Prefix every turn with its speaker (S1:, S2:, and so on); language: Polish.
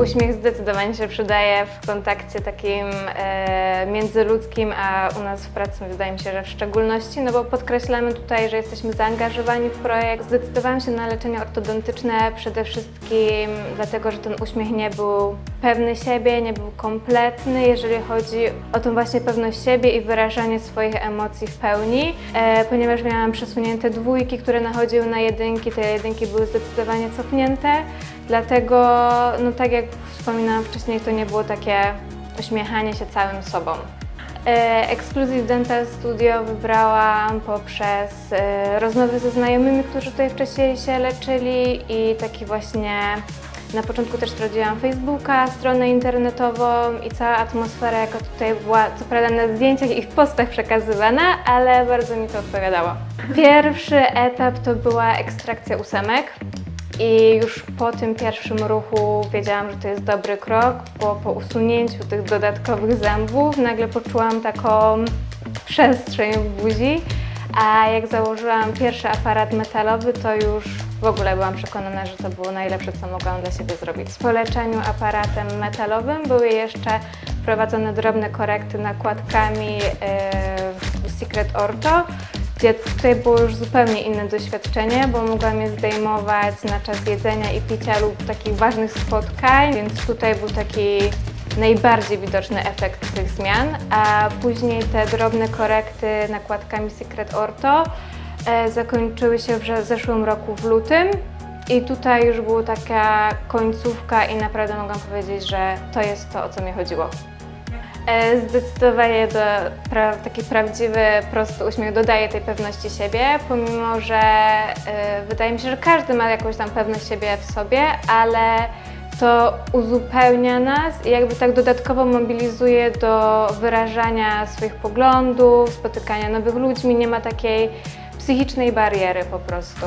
S1: Uśmiech zdecydowanie się przydaje w kontakcie takim e, międzyludzkim, a u nas w pracy wydaje mi się, że w szczególności, no bo podkreślamy tutaj, że jesteśmy zaangażowani w projekt. Zdecydowałam się na leczenie ortodontyczne przede wszystkim dlatego, że ten uśmiech nie był pewny siebie, nie był kompletny, jeżeli chodzi o tą właśnie pewność siebie i wyrażanie swoich emocji w pełni, e, ponieważ miałam przesunięte dwójki, które nachodziły na jedynki, te jedynki były zdecydowanie cofnięte, dlatego, no tak jak wspominałam wcześniej, to nie było takie uśmiechanie się całym sobą. E, Exclusive Dental Studio wybrałam poprzez e, rozmowy ze znajomymi, którzy tutaj wcześniej się leczyli i taki właśnie na początku też sprawdziłam Facebooka, stronę internetową i cała atmosfera, jaka tutaj była, co prawda na zdjęciach i w postach przekazywana, ale bardzo mi to odpowiadało. Pierwszy etap to była ekstrakcja ósemek. I już po tym pierwszym ruchu wiedziałam, że to jest dobry krok, bo po usunięciu tych dodatkowych zębów nagle poczułam taką przestrzeń w buzi, a jak założyłam pierwszy aparat metalowy, to już w ogóle byłam przekonana, że to było najlepsze, co mogłam dla siebie zrobić. Po leczeniu aparatem metalowym były jeszcze wprowadzone drobne korekty nakładkami yy, Secret Ortho, gdzie tutaj było już zupełnie inne doświadczenie, bo mogłam je zdejmować na czas jedzenia i picia lub takich ważnych spotkań, więc tutaj był taki najbardziej widoczny efekt tych zmian, a później te drobne korekty nakładkami Secret Ortho e, zakończyły się w zeszłym roku w lutym i tutaj już była taka końcówka i naprawdę mogłam powiedzieć, że to jest to, o co mi chodziło. E, Zdecydowanie do, pra, taki prawdziwy, prosty uśmiech dodaje tej pewności siebie, pomimo że e, wydaje mi się, że każdy ma jakąś tam pewność siebie w sobie, ale to uzupełnia nas i jakby tak dodatkowo mobilizuje do wyrażania swoich poglądów, spotykania nowych ludźmi, nie ma takiej psychicznej bariery po prostu.